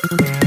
Yeah.